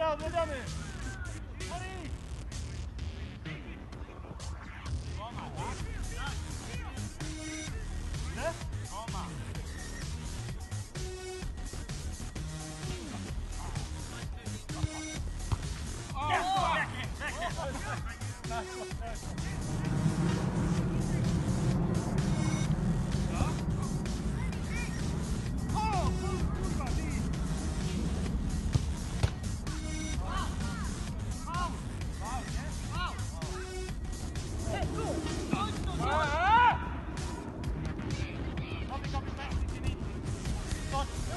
Dobra, odjedziemy! Mori! Ile? Gott.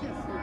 Sobie.